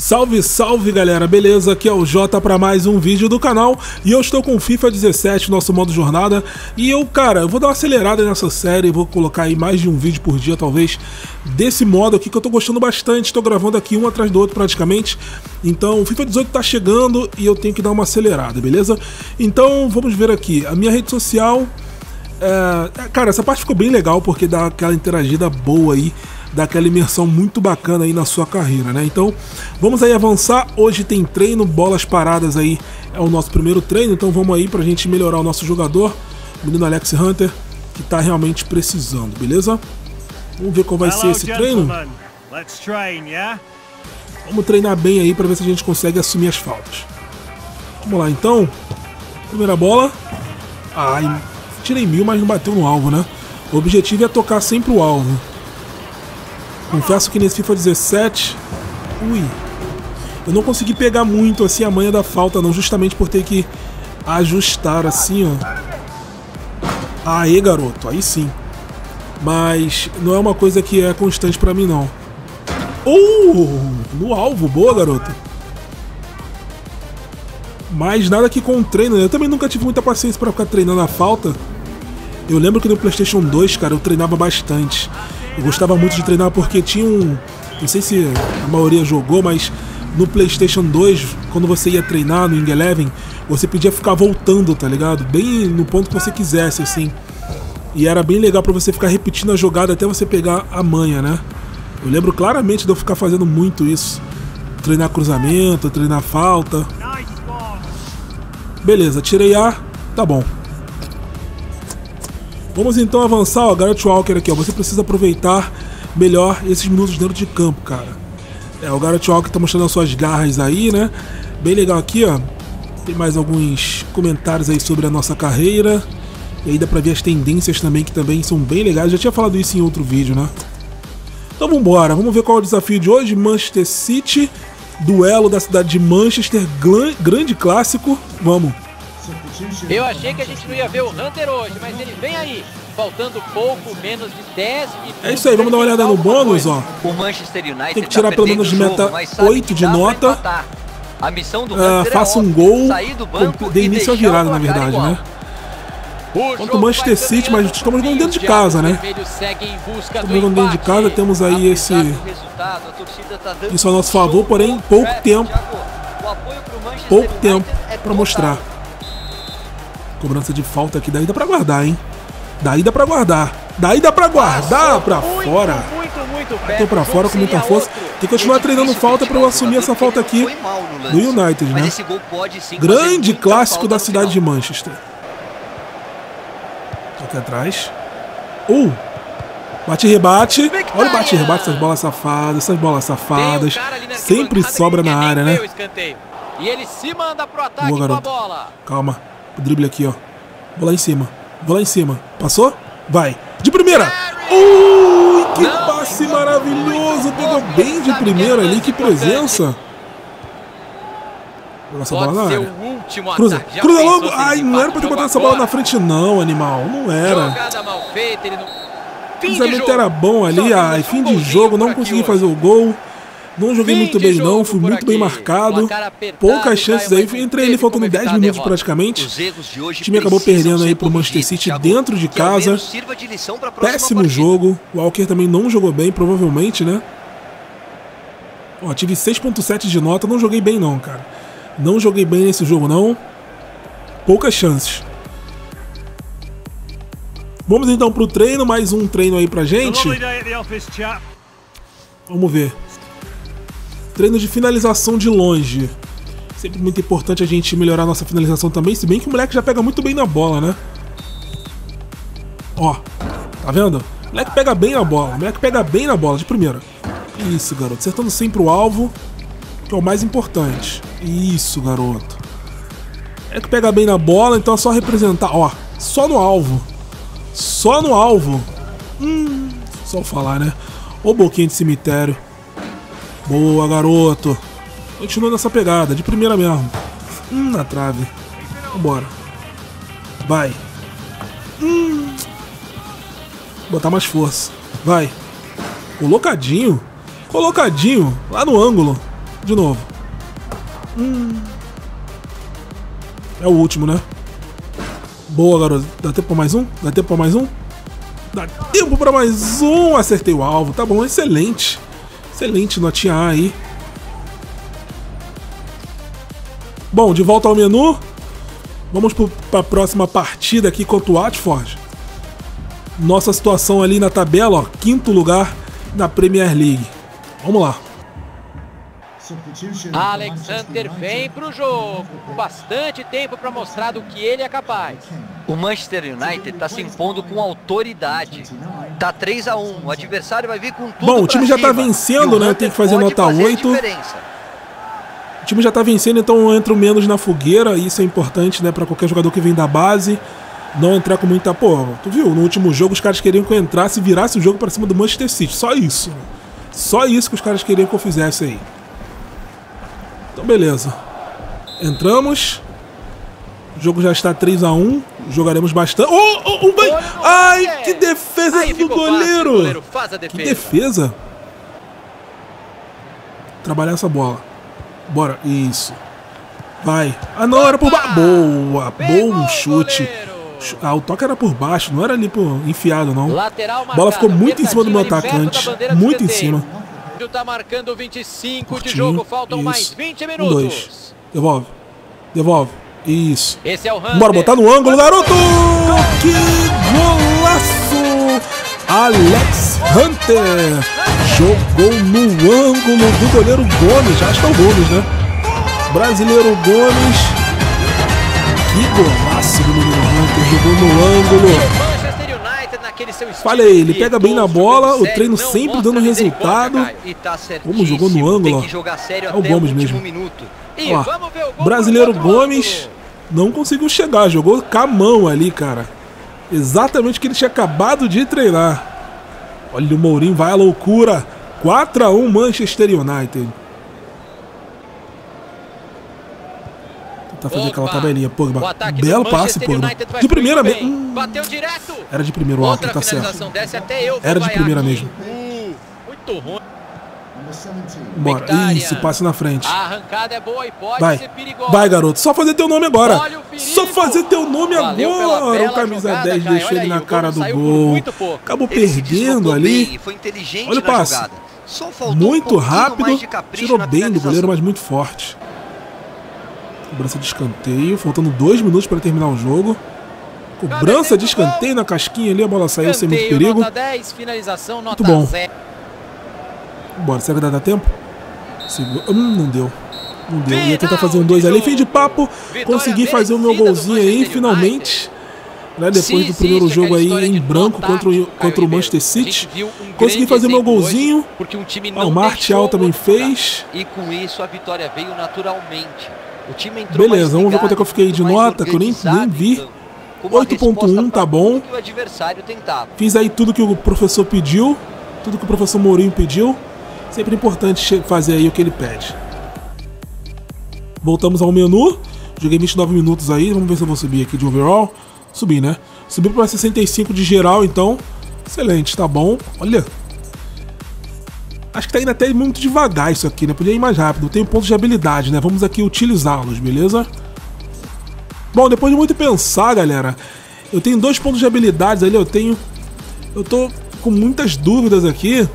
Salve, salve galera, beleza? Aqui é o Jota para mais um vídeo do canal e eu estou com FIFA 17, nosso modo jornada. E eu, cara, eu vou dar uma acelerada nessa série, vou colocar aí mais de um vídeo por dia, talvez, desse modo aqui que eu tô gostando bastante. Estou gravando aqui um atrás do outro praticamente. Então, o FIFA 18 tá chegando e eu tenho que dar uma acelerada, beleza? Então, vamos ver aqui. A minha rede social. É... Cara, essa parte ficou bem legal porque dá aquela interagida boa aí daquela imersão muito bacana aí na sua carreira, né? Então, vamos aí avançar. Hoje tem treino, bolas paradas aí é o nosso primeiro treino, então vamos aí pra gente melhorar o nosso jogador, o menino Alex Hunter, que tá realmente precisando, beleza? Vamos ver qual vai ser esse treino. Vamos treinar bem aí para ver se a gente consegue assumir as faltas. Vamos lá então. Primeira bola. Ai, tirei mil, mas não bateu no alvo, né? O objetivo é tocar sempre o alvo. Confesso que nesse FIFA 17, ui, eu não consegui pegar muito assim a manha da falta não, justamente por ter que ajustar assim, ó. Aê, garoto, aí sim. Mas não é uma coisa que é constante para mim não. Uh, no alvo, boa, garoto. Mas nada que com treino, né? Eu também nunca tive muita paciência para ficar treinando a falta. Eu lembro que no PlayStation 2, cara, eu treinava bastante. Eu gostava muito de treinar porque tinha um. Não sei se a maioria jogou, mas no PlayStation 2, quando você ia treinar no Ing Eleven, você podia ficar voltando, tá ligado? Bem no ponto que você quisesse, assim. E era bem legal para você ficar repetindo a jogada até você pegar a manha, né? Eu lembro claramente de eu ficar fazendo muito isso. Treinar cruzamento, treinar falta. Beleza, tirei A, tá bom. Vamos então avançar, ó, Garrett Walker aqui, ó. Você precisa aproveitar melhor esses minutos dentro de campo, cara. É, o Garrett Walker tá mostrando as suas garras aí, né? Bem legal aqui, ó. Tem mais alguns comentários aí sobre a nossa carreira. E aí dá pra ver as tendências também, que também são bem legais. Já tinha falado isso em outro vídeo, né? Então vambora, vamos ver qual é o desafio de hoje. Manchester City, duelo da cidade de Manchester, grande clássico. Vamos. Eu achei que a gente não ia ver o Hunter hoje, mas ele vem aí. Faltando pouco, menos de 10 minutos. É isso aí, vamos dar uma olhada no bônus, ó. O Manchester United Tem que tirar tá pelo menos de meta 8 de nota. A missão do uh, faça um gol. Dê início à virada, na verdade, né? Contra o Manchester City, mas estamos jogando dentro de casa, né? Estamos jogando dentro de casa, temos aí esse. Tá isso a nosso favor, porém, pouco tempo. Pouco tempo é para mostrar. Cobrança de falta aqui, daí dá pra guardar, hein? Daí dá pra guardar. Daí dá pra guardar pra fora. Tô pra fora com muita força. Tem que continuar treinando falta pra eu assumir essa falta aqui do United, né? Grande clássico da cidade de Manchester. Aqui atrás. Uh! Bate e rebate. Olha o bate e rebate, essas bolas safadas, essas bolas safadas. Sempre sobra na área, né? E ele se manda pro ataque Boa, garoto. Calma. O drible aqui, ó. Vou lá em cima. Vou lá em cima. Passou? Vai. De primeira! Ui, que passe maravilhoso! Pegou bem de primeira ali, que presença! Essa bola na área. Cruza, cruza logo! Ai, não era pra ter botado essa bola na frente não, animal. Não era. O cruzamento era bom ali, ai, fim de jogo, não consegui fazer o gol. Não joguei muito bem não, fui muito bem marcado. Poucas chances aí, entrei ali faltando 10 minutos praticamente. O time acabou perdendo aí pro Manchester City dentro de casa. Péssimo jogo. O Walker também não jogou bem, provavelmente, né? Ó, tive 6.7 de nota, não joguei bem não, cara. Não joguei bem nesse jogo não. Poucas chances. Vamos então pro treino, mais um treino aí pra gente. Vamos ver. Treino de finalização de longe. Sempre muito importante a gente melhorar a nossa finalização também, se bem que o moleque já pega muito bem na bola, né? Ó, tá vendo? O moleque pega bem na bola, o moleque pega bem na bola de primeira. Isso, garoto. Acertando sempre o alvo, que é o mais importante. Isso, garoto. É que pega bem na bola, então é só representar. Ó, só no alvo. Só no alvo. Hum, só falar, né? Ô boquinha de cemitério. Boa, garoto. Continua nessa pegada, de primeira mesmo. Hum, na trave. Vambora. Vai. Hum. Botar mais força. Vai. Colocadinho. Colocadinho. Lá no ângulo. De novo. Hum. É o último, né? Boa, garoto. Dá tempo pra mais um? Dá tempo pra mais um? Dá tempo pra mais um! Acertei o alvo. Tá bom, excelente. Excelente, notinha A aí. Bom, de volta ao menu. Vamos para a próxima partida aqui contra o Watford. Nossa situação ali na tabela, ó, quinto lugar na Premier League. Vamos lá. Alexander vem para o jogo. Bastante tempo para mostrar do que ele é capaz. O Manchester United está se impondo com autoridade. Tá 3 a 1 O adversário vai vir com tudo Bom, o time já está vencendo, né? Tem que fazer nota fazer 8. O time já tá vencendo, então eu entro menos na fogueira. Isso é importante, né, para qualquer jogador que vem da base. Não entrar com muita. Pô, tu viu? No último jogo os caras queriam que eu entrasse e virasse o jogo para cima do Manchester City. Só isso. Só isso que os caras queriam que eu fizesse aí. Então, beleza. Entramos. O jogo já está 3 a 1 Jogaremos bastante. Oh, oh, um bem! Ai, que defesa Aí do goleiro! goleiro defesa. Que defesa! Trabalhar essa bola. Bora, isso. Vai. Ah, não, era por baixo. Boa, bom chute. Ah, o toque era por baixo, não era ali por enfiado, não. A bola ficou muito em cima do meu atacante. Muito em cima. Tá marcando 25 Curtinho, de jogo, faltam isso. mais 20 minutos. Um, dois. Devolve. Devolve. Isso. Esse é o Hunter. Bora botar no ângulo, garoto! Que golaço! Alex Hunter jogou no ângulo do goleiro Gomes. Acho que é o Gomes, né? Brasileiro Gomes. Que golaço do menino Hunter. Jogou no ângulo. Falei, ele pega bem na bola, o treino sempre dando resultado. Tá Como jogou no ângulo, É o Gomes mesmo. Ó, brasileiro Gomes não conseguiu chegar, jogou com a mão ali, cara. Exatamente o que ele tinha acabado de treinar. Olha o Mourinho, vai à loucura. 4 a 1 Manchester United. Tentar fazer Opa. aquela tabelinha, Pogba. Belo passe, Pogba. De primeira mesmo. Hum. Era de primeiro alto, tá certo. Era de primeira mesmo. Uh, muito ruim. Bora. Isso, passe na frente. É boa e pode Vai. ser perigosa. Vai, garoto. Só fazer teu nome agora. Só fazer teu nome Valeu agora. O camisa jogada, 10 cara. deixou ele na cara do gol. Acabou ele perdendo ali. Foi inteligente Olha o passe. Muito um rápido. Tirou bem do goleiro, mas muito forte. Cobrança de escanteio. Faltando dois minutos para terminar o jogo. Cobrança de escanteio na casquinha ali. A bola saiu sem muito perigo. Muito bom. Bora, será que dá tempo? Segura. Hum, não deu. Não deu. Ia tentar fazer um 2 ali. Fim de papo. Consegui fazer o meu golzinho aí, finalmente. Né, depois do primeiro jogo aí em branco contra o, contra o Manchester City. Consegui fazer o meu golzinho. Porque um time não ah, o Martial também fez. E com isso a vitória veio naturalmente. O time entrou Beleza, vamos ver quanto é que eu fiquei de nota, que eu nem, nem vi. 8.1 tá bom. Fiz aí tudo que o professor pediu. Tudo que o professor Mourinho pediu. Sempre importante fazer aí o que ele pede. Voltamos ao menu. Joguei 29 minutos aí. Vamos ver se eu vou subir aqui de overall. Subi, né? Subi para 65 de geral, então. Excelente, tá bom. Olha. Acho que tá indo até muito devagar isso aqui, né? Podia ir mais rápido. Tem pontos de habilidade, né? Vamos aqui utilizá-los, beleza? Bom, depois de muito pensar, galera, eu tenho dois pontos de habilidades ali. Eu tenho. Eu tô com muitas dúvidas aqui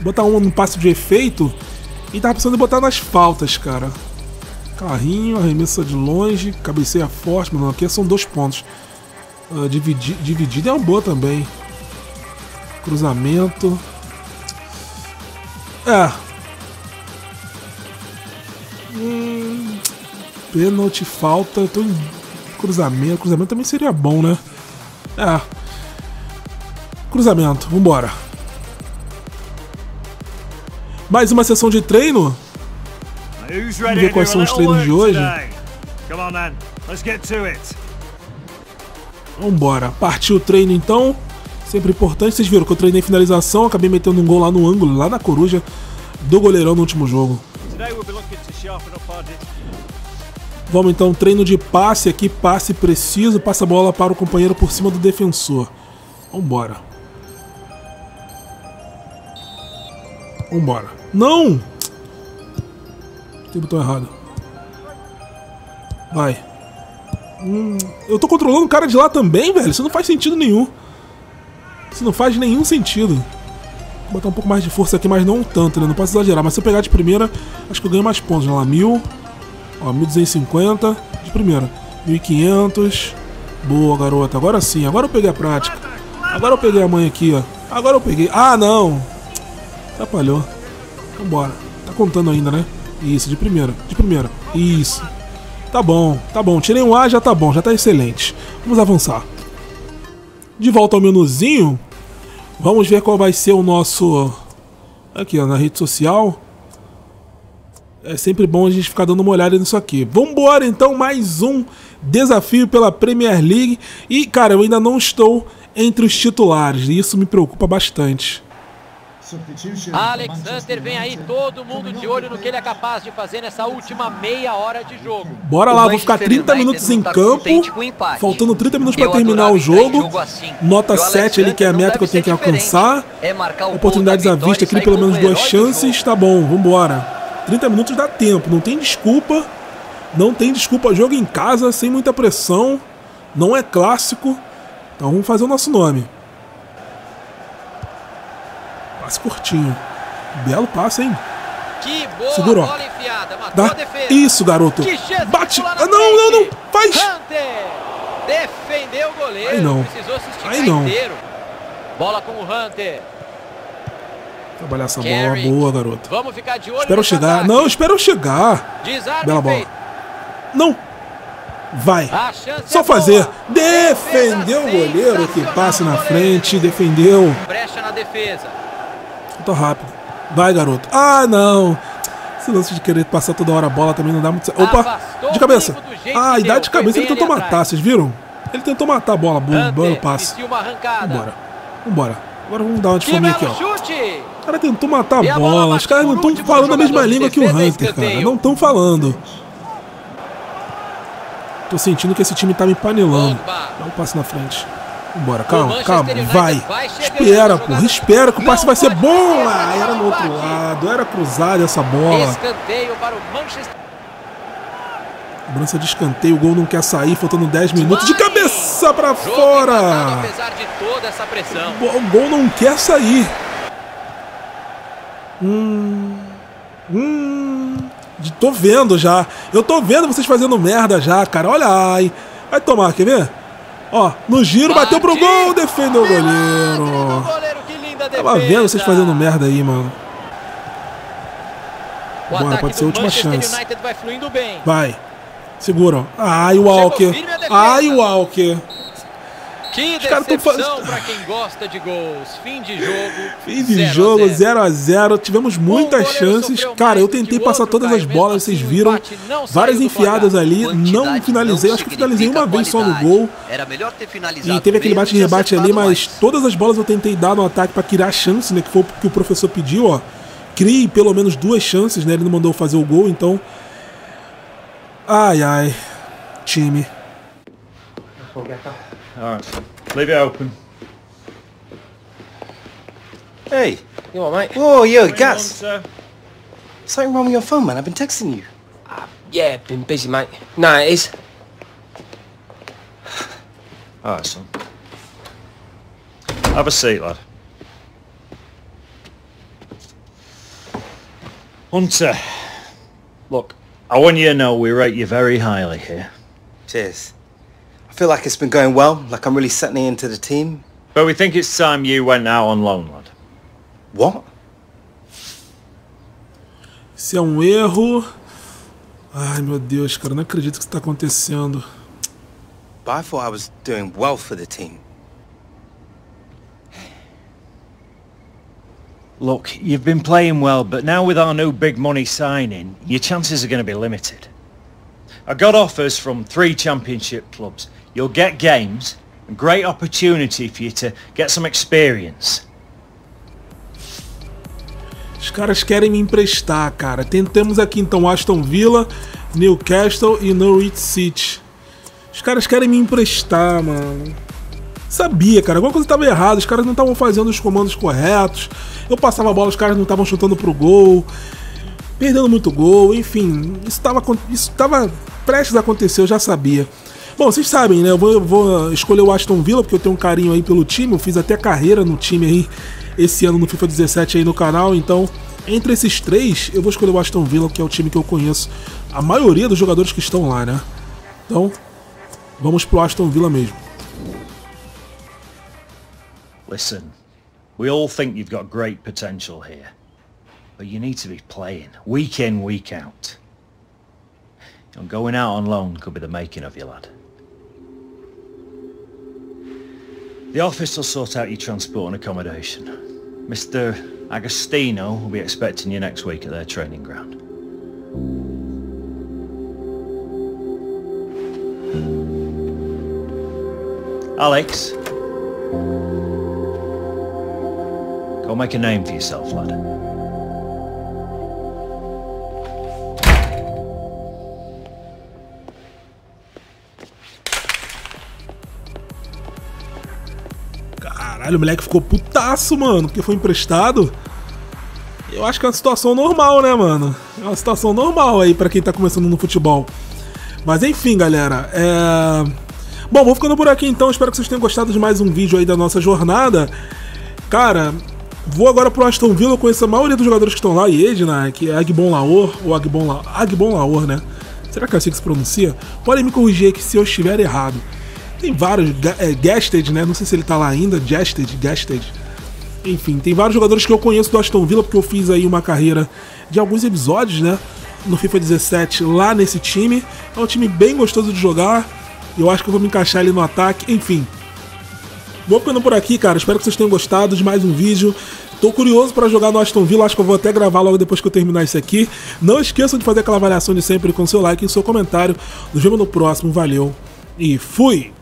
botar uma no passe de efeito e tava precisando botar nas faltas, cara. Carrinho, arremessa de longe, cabeceia forte, mano. Aqui são dois pontos. Uh, dividir, dividido é uma boa também. Cruzamento. É. Hum, pênalti, falta. Tô em cruzamento. Cruzamento também seria bom, né? É. Cruzamento, vambora. Mais uma sessão de treino? Vamos ver quais são os treinos de hoje. Vambora. Partiu o treino então. Sempre importante. Vocês viram que eu treinei finalização. Acabei metendo um gol lá no ângulo, lá na coruja do goleirão no último jogo. Vamos então, treino de passe aqui, passe preciso, passa a bola para o companheiro por cima do defensor. Vambora. Vambora. Não! O botão errado. Vai. Hum, eu tô controlando o cara de lá também, velho. Isso não faz sentido nenhum. Isso não faz nenhum sentido. Vou botar um pouco mais de força aqui, mas não tanto, né? Não posso exagerar. Mas se eu pegar de primeira, acho que eu ganho mais pontos. Olha lá, 1000. Ó, 1250 de primeira. 1500. Boa, garota. Agora sim. Agora eu peguei a prática. Agora eu peguei a mãe aqui, ó. Agora eu peguei. Ah, não. Atrapalhou. Vambora. Tá contando ainda, né? Isso, de primeira. De primeira. Isso. Tá bom, tá bom. Tirei um A, já tá bom, já tá excelente. Vamos avançar. De volta ao menuzinho, vamos ver qual vai ser o nosso... Aqui, ó, na rede social. É sempre bom a gente ficar dando uma olhada nisso aqui. Vambora, então, mais um desafio pela Premier League. E, cara, eu ainda não estou entre os titulares, e isso me preocupa bastante. Alex Hunter vem aí, todo mundo de olho no que ele é capaz de fazer nessa última meia hora de jogo. Bora lá, vou ficar 30 minutos em tá campo, faltando 30 minutos para terminar o jogo. jogo assim. Nota 7 ali, que é a meta que eu tenho que alcançar. É Oportunidades à vista, aqui pelo menos duas chances, tá bom, vambora. 30 minutos dá tempo, não tem desculpa. Não tem desculpa, jogo em casa, sem muita pressão. Não é clássico. Então vamos fazer o nosso nome. Passe curtinho. Belo passe, hein? Que boa Segura, bola enfiada. Matou Dá. defesa. Isso, garoto. Bate. Ah, não, não, não. Faz. Hunter. Defendeu o goleiro. Aí não. Precisou se esticar Aí não. inteiro. Bola com o Hunter. Trabalhar essa bola boa, garoto. Vamos ficar de olho Espera eu chegar. Ataque. Não, espera eu chegar. Desarme Bela bola. Não. Vai. Só é fazer. Defendeu o goleiro que passe na frente. Defendeu. Brecha na defesa. Tô rápido. Vai, garoto. Ah, não. Esse lance de querer passar toda hora a bola também não dá muito certo. Opa, de cabeça. Ah, e dá de cabeça ele tentou matar, vocês viram? Ele tentou matar a bola, bom, bom passe. Vambora. Vambora. Agora vamos dar uma de fominha aqui, ó. O cara tentou matar a bola. Os caras não estão falando a mesma língua que o Hunter, cara. Não estão falando. Tô sentindo que esse time tá me panelando. Dá um passe na frente. Vambora, calma, calma, vai. Espera, porra, espera que o passe vai ser bom. Ah, era no outro lado, era cruzada essa bola. Escanteio para o Manchester. Cobrança de escanteio, o gol não quer sair, faltando 10 minutos. De cabeça pra fora! Apesar de toda essa pressão. O gol não quer sair. Hum. Hum. Tô vendo já. Eu tô vendo vocês fazendo merda já, cara. Olha aí. Vai tomar, quer ver? Ó, no giro, Bate. bateu pro gol, defendeu o goleiro. Tava vendo vocês fazendo merda aí, mano. O Bora, pode ser a última Manchester chance. vai, vai. Segura, ó. Ai, Walker. Ai, Walker. Que decepção para quem gosta de gols. Fim de jogo. Fim de zero jogo, 0 a 0 Tivemos muitas chances. Cara, eu tentei passar todas as bolas, vocês assim, viram. Várias enfiadas ali. Não finalizei. Acho que finalizei uma vez só no gol. Era melhor ter finalizado. E teve aquele bate-rebate ali, mas todas as bolas eu tentei dar no ataque para criar chance, né? Que foi o que o professor pediu, ó. Crie pelo menos duas chances, né? Ele não mandou fazer o gol, então. Ai, ai. Time. Alright. Leave it open. Hey. You what, mate? Whoa, yo, Gas. Something wrong with your phone, man. I've been texting you. Uh, yeah, been busy, mate. No, it is. Alright, son. Have a seat, lad. Hunter, look, I want you to know we rate you very highly here. Cheers feel like it's been going well, like I'm really settling into the team. But we think it's time you went out on loan, lad. What? Isso é um erro. Ai, meu Deus, cara, não acredito que isso está acontecendo. But I thought I was doing well for the team. Look, you've been playing well, but now with our new big money signing, your chances are going to be limited. I got offers from three championship clubs. You'll get games, a great opportunity for you to get some experience. Os caras querem me emprestar, cara. Temos aqui então Aston Villa, Newcastle e Norwich City. Os caras querem me emprestar, mano. Sabia, cara. Alguma coisa estava errada. Os caras não estavam fazendo os comandos corretos. Eu passava a bola, os caras não estavam chutando pro gol. perdendo muito gol, enfim, isso estava isso prestes a acontecer, eu já sabia. Bom, vocês sabem, né? Eu vou, vou, escolher o Aston Villa porque eu tenho um carinho aí pelo time. Eu fiz até carreira no time aí esse ano no FIFA 17 aí no canal. Então, entre esses três, eu vou escolher o Aston Villa, que é o time que eu conheço a maioria dos jogadores que estão lá, né? Então, vamos pro Aston Villa mesmo. Listen, we all think you've got great potential here. But you need to be playing, week in, week out. And going out on loan could be the making of you, lad. The office will sort out your transport and accommodation. Mr. Agostino will be expecting you next week at their training ground. Alex. Go make a name for yourself, lad. Caralho, o moleque ficou putaço, mano, porque foi emprestado. Eu acho que é uma situação normal, né, mano? É uma situação normal aí para quem tá começando no futebol. Mas enfim, galera, é... Bom, vou ficando por aqui então. Espero que vocês tenham gostado de mais um vídeo aí da nossa jornada. Cara, vou agora pro Aston Villa. Conheço a maioria dos jogadores que estão lá. Edna, que é Agbon Laor, ou Agbon, La... Agbon Laor, né? Será que é assim que se pronuncia? Podem me corrigir aqui se eu estiver errado. Tem vários, é, Gasted, né? Não sei se ele tá lá ainda, Gasted, Gasted. Enfim, tem vários jogadores que eu conheço do Aston Villa, porque eu fiz aí uma carreira de alguns episódios, né? No FIFA 17, lá nesse time. É um time bem gostoso de jogar. Eu acho que eu vou me encaixar ali no ataque. Enfim, vou ficando por aqui, cara. Espero que vocês tenham gostado de mais um vídeo. Tô curioso para jogar no Aston Villa, acho que eu vou até gravar logo depois que eu terminar isso aqui. Não esqueçam de fazer aquela avaliação de sempre com seu like e seu comentário. Nos vemos no próximo, valeu e fui!